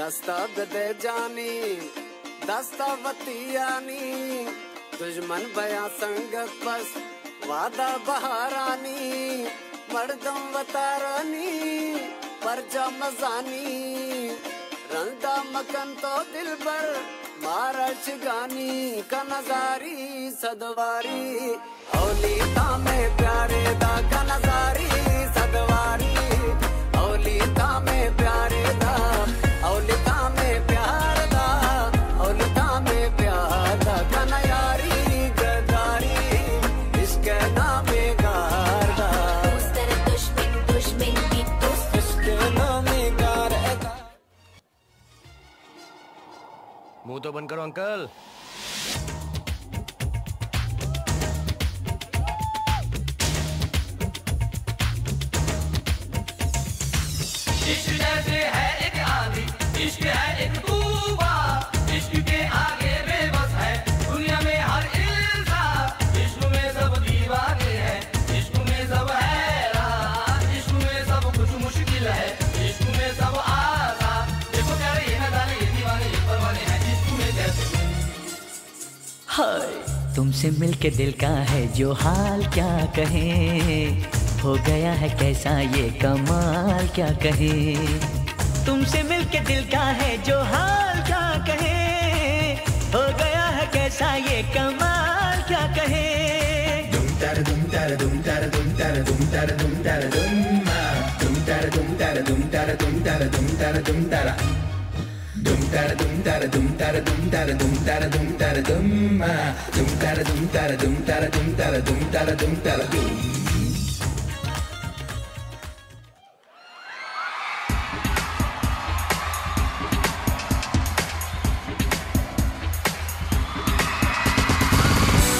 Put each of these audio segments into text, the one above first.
दस्ता गदे जानी, दस्ता वतियानी, दुश्मन बया संगत बस वादा बहारानी, मर्दम वतारानी परजा मजानी रंदा मकन तो दिल बर मारा गानी का नजारी सदवारी, औली में प्यारे दा का नजारी मुँह तो बंद करो अंकल। इश्क है एक आदि इश्क तुमसे मिलके दिल का है जो हाल क्या कहें हो गया है कैसा ये कमाल क्या कहें तुमसे मिलके दिल का है जो हाल क्या कहें हो गया है कैसा ये कमाल क्या कहें Dum dada dum dada dum dada dum dada dum dada dum dada dum ah. Dum dada dum dada dum dada dum dada dum dada dum dada Dum dada dum dada dum dada dum dada dum dada dum dada dum ah. Dum dada dum dada dum dada dum dada dum dada dum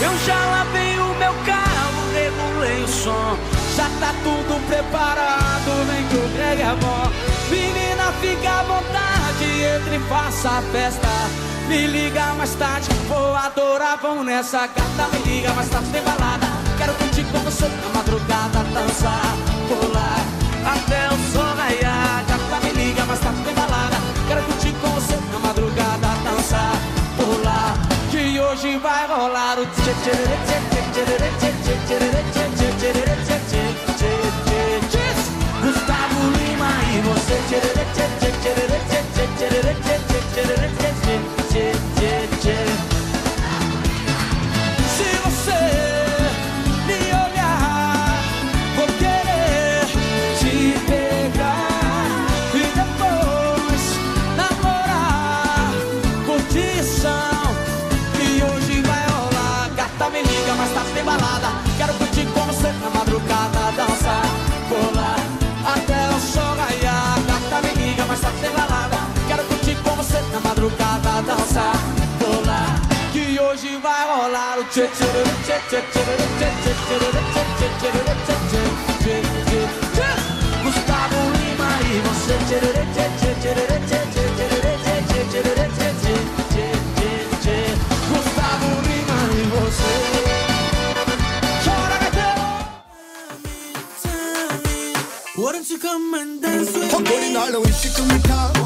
Eu já lavei o meu carro, regulei o som. Já tá tudo preparado, vem que o Greg é bom. Menina, fica à vontade, entre e faça a festa. Me liga mais tarde, vou adorar, vamos nessa gata. Me liga mais tarde, tem balada. Quero curtir com você na madrugada, dançar, pular até o sol raiar. Gata, me liga mais tarde, tem balada. Quero curtir com você na madrugada, dançar, pular. Que hoje vai rolar o tchê tchê tchê tchê tchê tchê tchê tchê tchê Gustavo Lima e você Gustavo Lima e você Why don't you come and dance with me?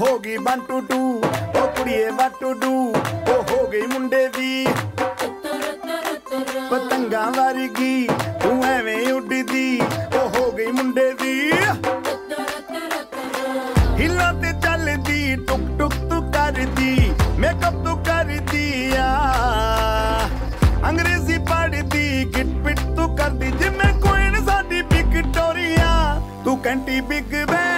ਹੋ ਗਈ 1 to 2 ਉਹ ਕੁੜੀਏ ਵਾਟ to do ਉਹ ਹੋ ਗਈ ਮੁੰਡੇ ਦੀ ਪਤੰਗਾਂ ਵਰਗੀ ਤੂੰ ਐਵੇਂ ਉੱਡਦੀ ਉਹ ਹੋ ਗਈ ਮੁੰਡੇ ਦੀ ਹਿੱਲਾਂ ਤੇ ਚੱਲ ਹਿਲਦੀ ਟੁਕ ਟੁਕ ਤੂੰ ਕਰਦੀ ਮੇਕਅਪ ਤੂੰ ਕਰਦੀ ਆ ਅੰਗਰੇਜ਼ੀ ਪੜਦੀ ਕਿਟ ਪਿਟ ਤੂੰ ਕਰਦੀ ਜਿਵੇਂ ਕੁਈਨ ਸਾਡੀ ਵਿਕਟੋਰੀਆ ਤੂੰ ਕੰਟੀ ਬਿਗ ਬੈਨ